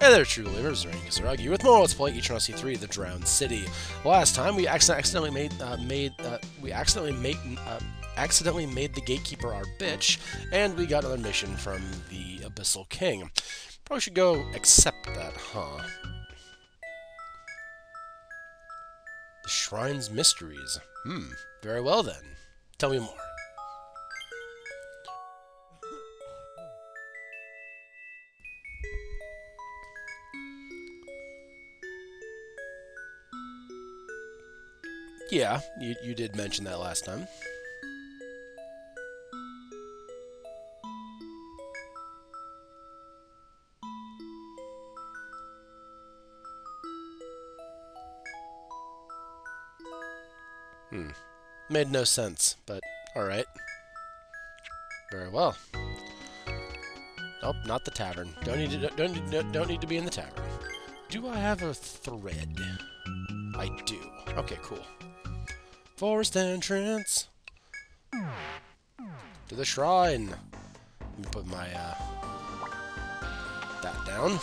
Hey there, true believers. Rayne Kisaragi with more Let's Play Etrian 3 The Drowned City. Last time we accidentally made uh, made uh, we accidentally made uh, accidentally made the gatekeeper our bitch, and we got another mission from the Abyssal King. Probably should go accept that, huh? The Shrine's Mysteries. Hmm. Very well then. Tell me more. Yeah, you, you did mention that last time. Hmm. Made no sense, but alright. Very well. Nope, not the tavern. Don't need to don't need, don't need to be in the tavern. Do I have a thread? I do. Okay, cool. Forest entrance to the shrine. Let me put my uh, that down.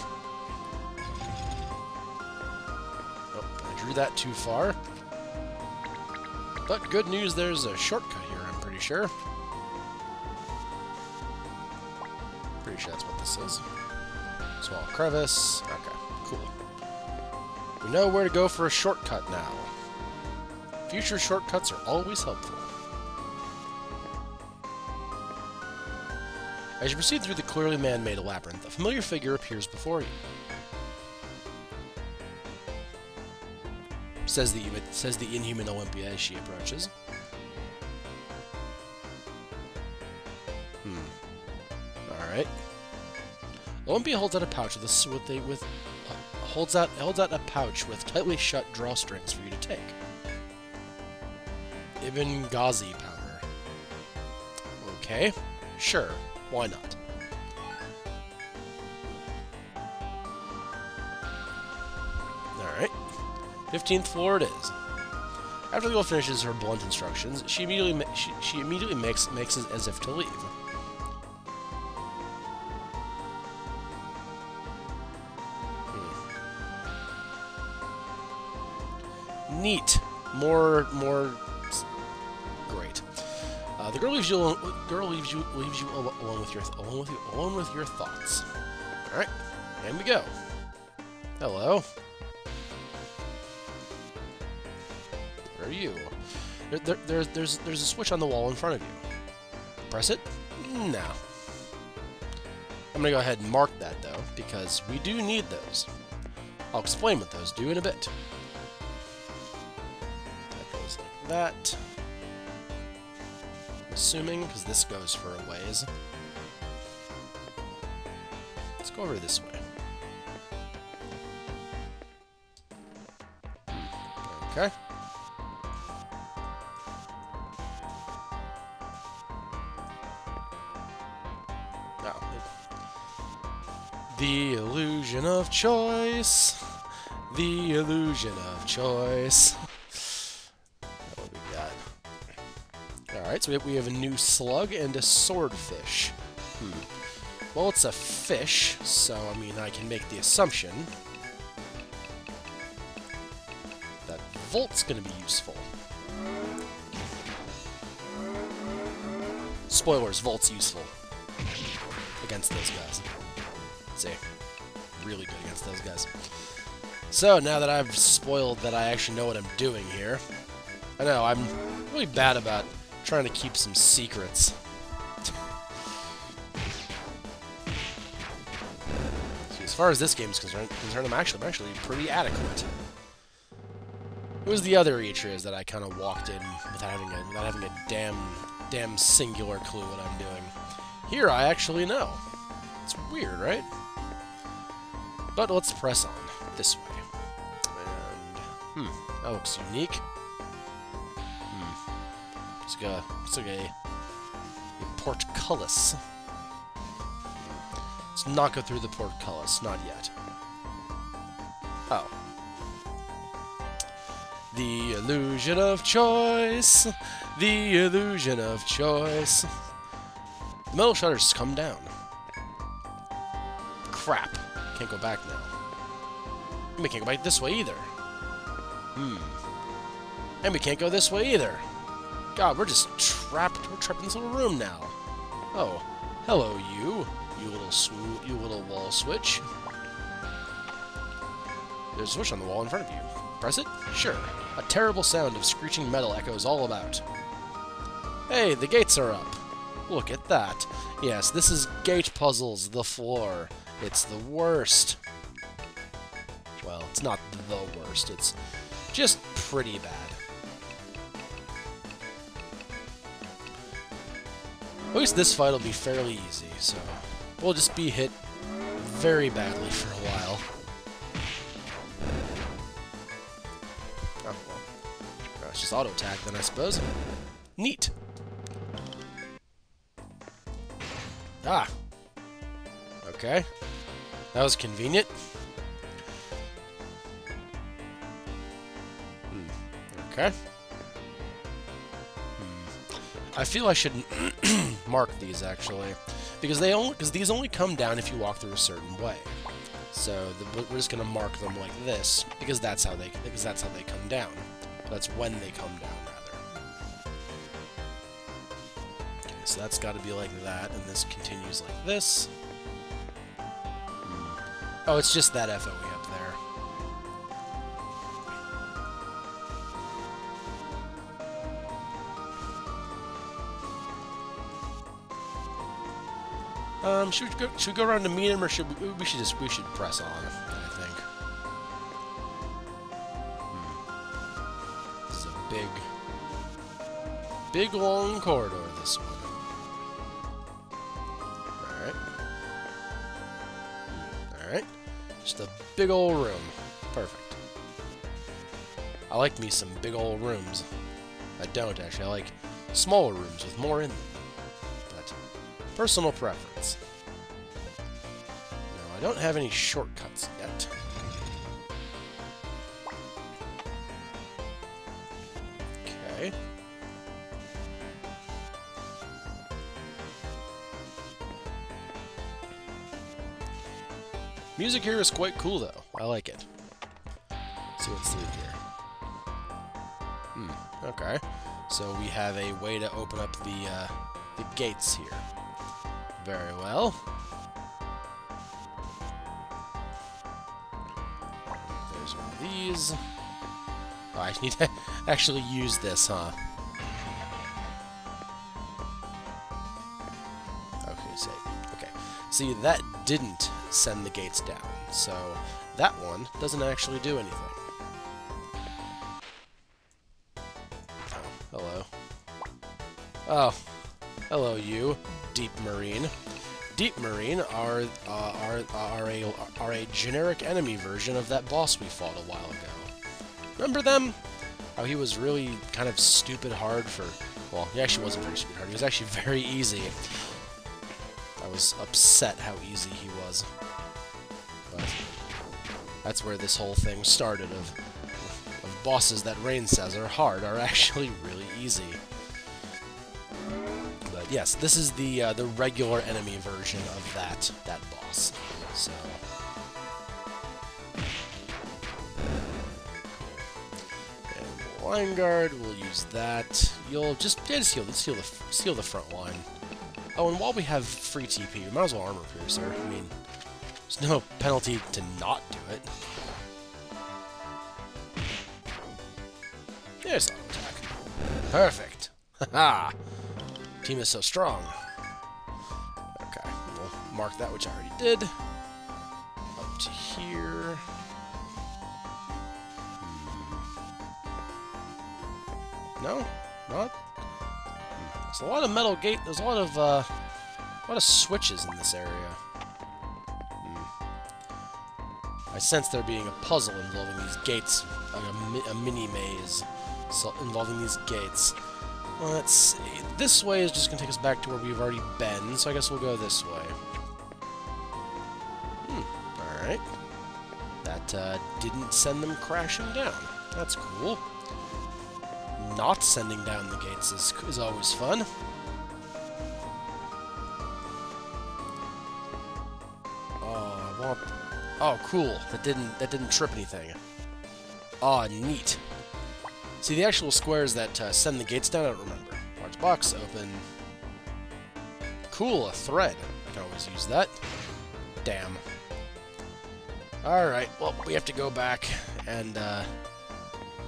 Oh, I drew that too far. But good news, there's a shortcut here, I'm pretty sure. Pretty sure that's what this is. Small crevice. Okay, cool. We know where to go for a shortcut now. Future shortcuts are always helpful. As you proceed through the clearly man-made labyrinth, a familiar figure appears before you. Says the says the inhuman Olympia as she approaches. Hmm. All right. Olympia holds out a pouch with a with a with uh, holds out holds out a pouch with tightly shut drawstrings for you to take. Ibn Ghazi powder. Okay, sure, why not? Alright. 15th floor it is. After the girl finishes her blunt instructions, she immediately she, she immediately makes makes as, if to leave. Hmm. Neat. More more the girl leaves you alone, girl leaves you leaves you alone with your alone with you alone with your thoughts. All right, and we go. Hello. Where are you? There, there, there's there's there's a switch on the wall in front of you. Press it. No. I'm gonna go ahead and mark that though because we do need those. I'll explain what those do in a bit. That goes like that assuming, because this goes for a ways. Let's go over this way. Okay. Now, the illusion of choice. The illusion of choice. Alright, so we have a new slug and a swordfish. Hmm. Well, it's a fish, so, I mean, I can make the assumption that Volt's gonna be useful. Spoilers, Volt's useful against those guys. See. Really good against those guys. So, now that I've spoiled that I actually know what I'm doing here, I know, I'm really bad about trying to keep some secrets. See, as far as this game is concerned, concerned I'm actually I'm actually pretty adequate. It was the other Etrias that I kind of walked in without having a without having a damn damn singular clue what I'm doing. Here I actually know. It's weird, right? But let's press on this way. And hmm, that looks unique. It's like a, it's like a, a portcullis. Let's not go through the portcullis, not yet. Oh. The illusion of choice! The illusion of choice! The metal shutters come down. Crap. can't go back now. And we can't go back this way either. Hmm. And we can't go this way either. God, we're just trapped. We're trapped in this little room now. Oh, hello, you. You little swo you little wall switch. There's a switch on the wall in front of you. Press it? Sure. A terrible sound of screeching metal echoes all about. Hey, the gates are up. Look at that. Yes, this is Gate Puzzles, the floor. It's the worst. Well, it's not the worst. It's just pretty bad. At least this fight will be fairly easy, so we'll just be hit very badly for a while. Oh, well. It's just auto attack then, I suppose. Neat. Ah. Okay. That was convenient. Hmm. Okay. I feel I should mark these actually, because they only because these only come down if you walk through a certain way. So the, we're just gonna mark them like this because that's how they because that's how they come down. That's when they come down. Rather. So that's got to be like that, and this continues like this. Oh, it's just that FOE Um, should we go, should we go around to meet him, or should we, we should just, we should press on, I think. Hmm. This is a big, big long corridor, this one. All right. All right. Just a big old room. Perfect. I like me some big old rooms. I don't, actually. I like smaller rooms with more in them. Personal preference. No, I don't have any shortcuts yet. Okay. Music here is quite cool, though. I like it. Let's see what's through here. Hmm, okay. So we have a way to open up the, uh, the gates here. Very well. There's one of these. Oh, I need to actually use this, huh? Okay, say, okay. See, that didn't send the gates down. So that one doesn't actually do anything. Oh, hello. Oh, hello you, Deep Marine. Deep Marine are, uh, are, are, a, are a generic enemy version of that boss we fought a while ago. Remember them? How he was really kind of stupid hard for... Well, he actually wasn't very stupid hard. He was actually very easy. I was upset how easy he was. But that's where this whole thing started of, of bosses that Rayne says are hard are actually really easy. But yes, this is the uh, the regular enemy version of that that boss. So. And line guard, we'll use that. You'll just yeah, just heal, just heal the seal the front line. Oh, and while we have free TP, we might as well Armor Piercer. I mean, there's no penalty to not do it. There's auto attack. Perfect. Haha. Team is so strong. Okay, we'll mark that, which I already did. Up to here. Hmm. No? Not? There's a lot of metal gate. There's a lot of uh, a lot of switches in this area. Hmm. I sense there being a puzzle involving these gates, like a, mi a mini maze so involving these gates. Let's see. This way is just going to take us back to where we've already been, so I guess we'll go this way. Hmm, alright. That uh, didn't send them crashing down. That's cool not sending down the gates is, is always fun. Oh, I want... Oh, cool. That didn't that didn't trip anything. Aw, oh, neat. See, the actual squares that uh, send the gates down, I don't remember. Large box, open. Cool, a thread. I can always use that. Damn. Alright, well, we have to go back and uh,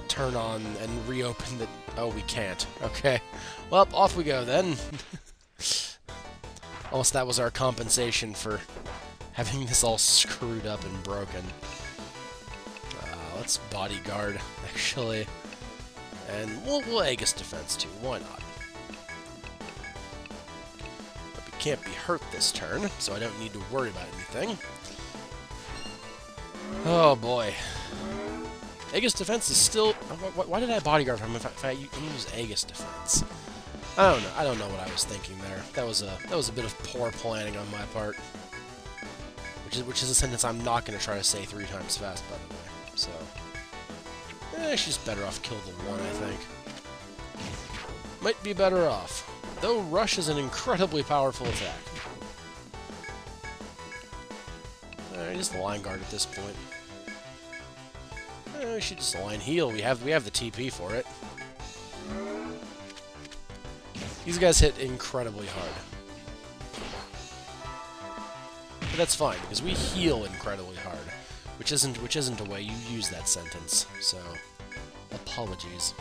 turn on and reopen the... Oh, we can't. Okay. Well, off we go then. Almost that was our compensation for having this all screwed up and broken. Uh, let's bodyguard, actually. And we'll, we'll Aegis defense too, why not? But we can't be hurt this turn, so I don't need to worry about anything. Oh boy. Aegis defense is still... Why, did I bodyguard him if I, if I use Aegis defense? I don't know. I don't know what I was thinking there. That was a that was a bit of poor planning on my part. Which is which is a sentence I'm not going to try to say three times fast, by the way. So, eh, she's better off kill the one, I think. Might be better off. Though Rush is an incredibly powerful attack. Eh, just line guard at this point. Eh, we should just line heal. We have we have the TP for it. These guys hit incredibly hard. But that's fine, because we heal incredibly hard. Which isn't which isn't a way you use that sentence, so apologies.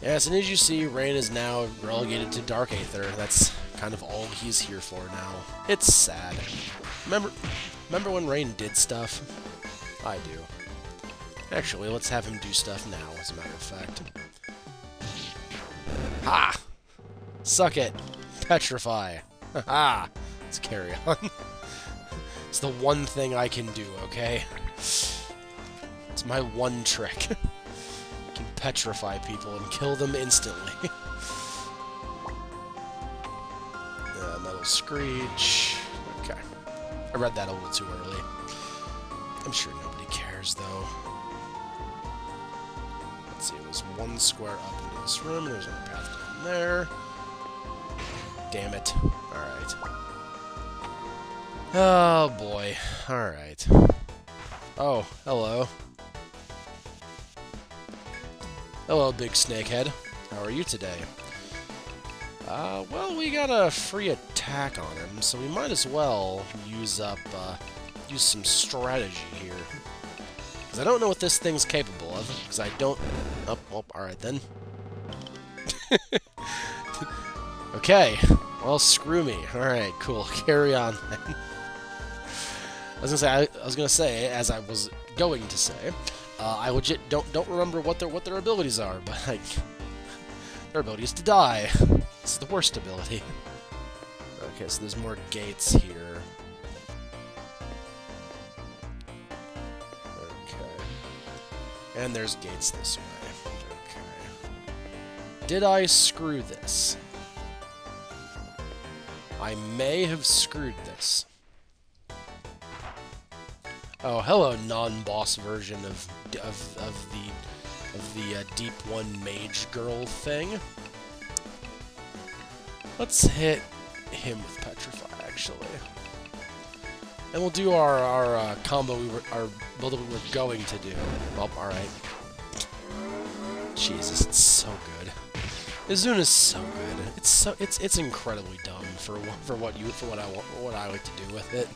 Yes, and as you see, Rayne is now relegated to Dark Aether. That's kind of all he's here for now. It's sad. Remember remember when Rayne did stuff? I do. Actually, let's have him do stuff now, as a matter of fact. Ha! Suck it. Petrify. Ha! Let's carry on. it's the one thing I can do, okay? It's my one trick. Petrify people and kill them instantly. uh, metal Screech. Okay. I read that a little too early. I'm sure nobody cares, though. Let's see, it was one square up into this room, and there's another path down there damn it. Alright. Oh, boy. Alright. Oh, hello. Hello, big snakehead. How are you today? Uh, well, we got a free attack on him, so we might as well use up, uh, use some strategy here. Because I don't know what this thing's capable of, because I don't... Oh, well, alright then. Okay. Well, screw me. Alright, cool. Carry on then. I was gonna say, I, I, was gonna say, as I was going to say, uh, I legit don't don't remember what their what their abilities are, but like, their ability is to die. It's the worst ability. Okay, so there's more gates here. Okay, and there's gates this way. Okay. Did I screw this? I may have screwed this. Oh, hello, non-boss version of of of the of the uh, Deep One Mage Girl thing. Let's hit him with Petrify, actually, and we'll do our our uh, combo we were our build we were going to do. Well, all right. Jesus, it's so good. Izuna is so good. It's so it's it's incredibly dumb for for what you for what I want what I like to do with it.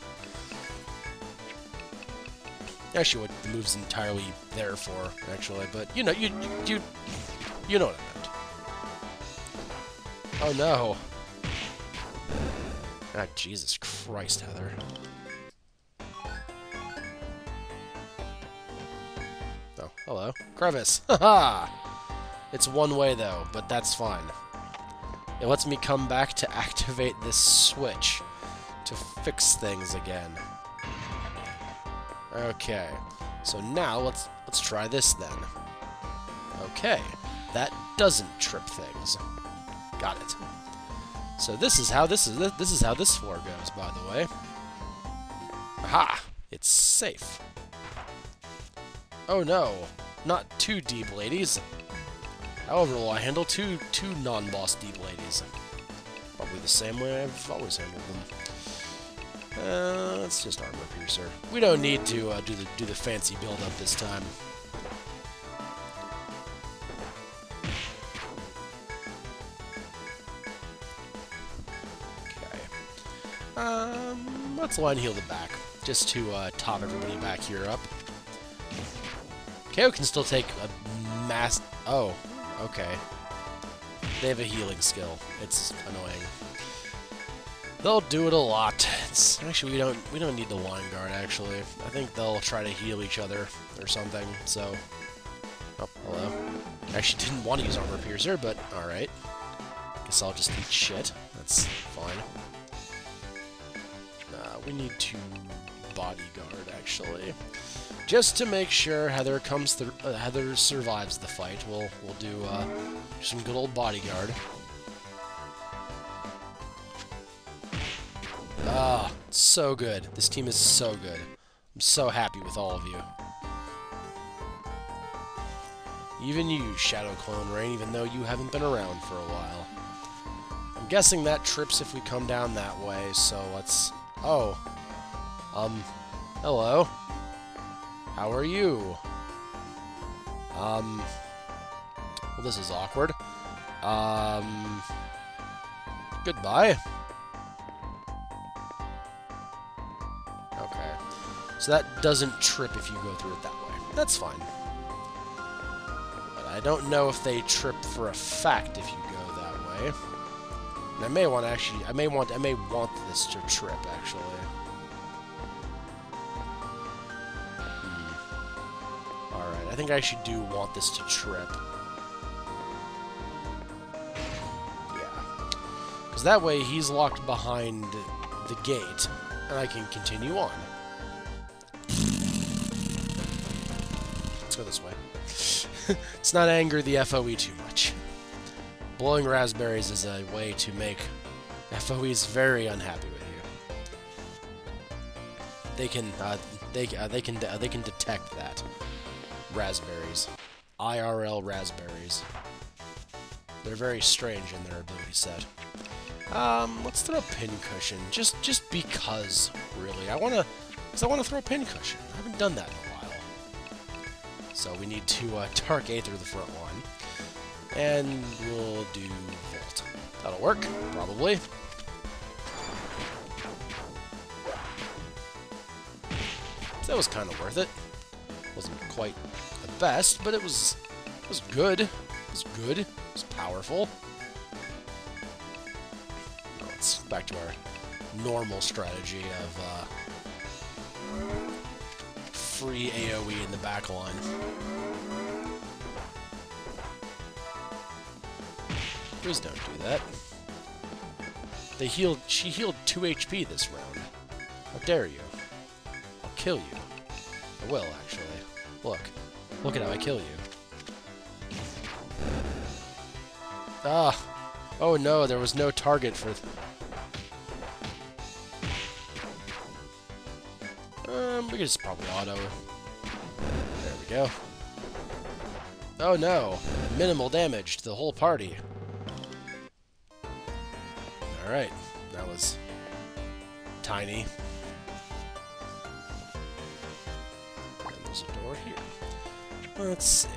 Actually, what move's entirely there for, actually, but you know, you you you know what I meant. Oh no! Ah, Jesus Christ, Heather. Oh, hello, crevice. Haha. It's one way, though, but that's fine. It lets me come back to activate this switch to fix things again. Okay, so now let's let's try this then. Okay, that doesn't trip things. Got it. So this is how this is this is how this floor goes, by the way. Aha! It's safe. Oh no, not too deep, ladies. However, will I handle two two non-boss deep ladies? Probably the same way I've always handled them. Uh, let's just armor piercer. We don't need to uh, do the do the fancy build up this time. Okay. Um, let's line heal the back just to uh, top everybody back here up. KO can still take a mass. Oh, okay. They have a healing skill. It's annoying. They'll do it a lot. It's, actually, we don't we don't need the line guard. Actually, I think they'll try to heal each other or something. So, oh hello. I actually didn't want to use armor piercer, but all right. Guess I'll just eat shit. That's fine. Uh, we need to bodyguard actually, just to make sure Heather comes through. Heather survives the fight. We'll we'll do uh, some good old bodyguard. Ah, so good. This team is so good. I'm so happy with all of you. Even you, Shadow Clone Rayne, even though you haven't been around for a while. I'm guessing that trips if we come down that way, so let's... Oh. Um, hello. How are you? Um, well, this is awkward. Um, goodbye. So that doesn't trip if you go through it that way. That's fine. But I don't know if they trip for a fact if you go that way. And I may want to actually, I may want, I may want this to trip actually. Hmm. All right, I think I actually do want this to trip. Yeah, because that way he's locked behind the gate, and I can continue on. Let's go this way. Let's not anger the FOE too much. Blowing raspberries is a way to make FOEs very unhappy with you. They can, uh, they, uh, they can, uh, they can detect that. Raspberries, IRL raspberries. They're very strange in their ability set. Um, let's throw a pincushion, just, just because, really. I wanna, cause I wanna throw a pincushion. I haven't done that in a while. So we need to uh, Dark Aether the front one. And we'll do Volt. That'll work, probably. That was kind of worth it. Wasn't quite the best, but it was it was good. It was good. It was powerful. Let's back to our normal strategy of uh, free AoE in the back line. Please don't do that. They healed. She healed 2 HP this round. How dare you? I'll kill you. I will, actually. Look. Look at how I kill you. Ah! Oh no, there was no target for... we can just probably auto. There we go. Oh no! Minimal damage to the whole party. Alright, that was tiny. And there's a door here. Let's see.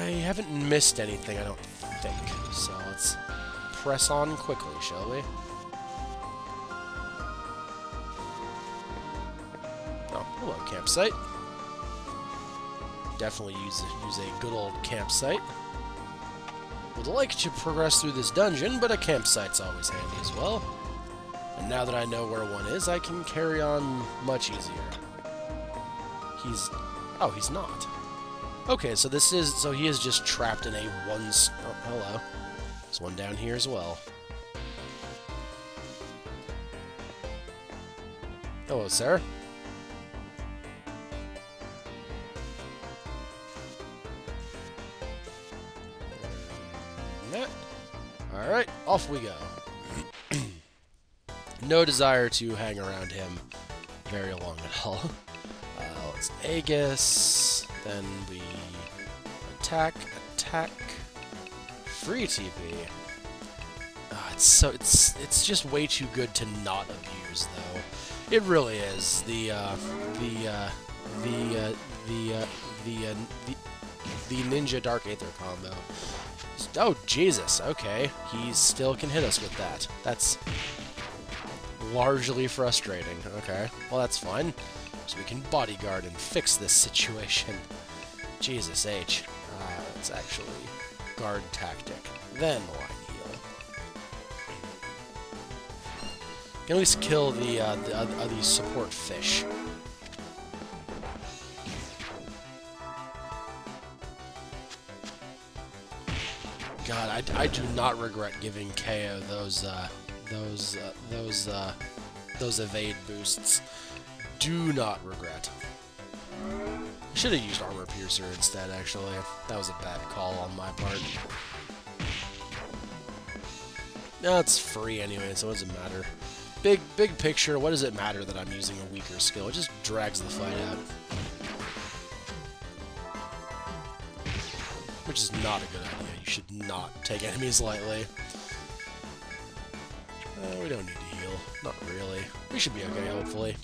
I haven't missed anything, I don't think. So let's press on quickly, shall we? Hello, campsite. Definitely use, use a good old campsite. Would like to progress through this dungeon, but a campsite's always handy as well. And now that I know where one is, I can carry on much easier. He's... Oh, he's not. Okay, so this is... So he is just trapped in a one... Oh, hello. There's one down here as well. Hello, sir. That. Alright, off we go. no desire to hang around him very long at all. Uh, let's Aegis, then we attack, attack, free TP. Uh, it's so it's it's just way too good to not abuse though. It really is the uh, the uh, the uh, the uh, the, uh, the the ninja dark aether combo. Oh Jesus! Okay, he still can hit us with that. That's largely frustrating. Okay, well that's fine. So we can bodyguard and fix this situation. Jesus H. Uh, it's actually guard tactic. Then line heal. Can at least kill the, uh, the uh, support fish. I, I do not regret giving KO those uh, those uh, those uh, those evade boosts. Do not regret. Should have used Armor Piercer instead, actually. That was a bad call on my part. No, it's free anyway, so it doesn't matter. Big, big picture, what does it matter that I'm using a weaker skill? It just drags the fight out. Which is not a good idea. Should not take enemies lightly. Uh, we don't need to heal. Not really. We should be okay, hopefully.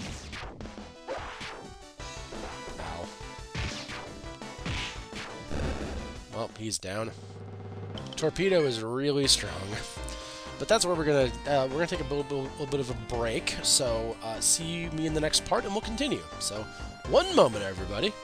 Ow. Well, he's down. Torpedo is really strong. But that's where we're gonna uh, we're gonna take a little, little, bit of a break. So uh, see me in the next part, and we'll continue. So one moment, everybody.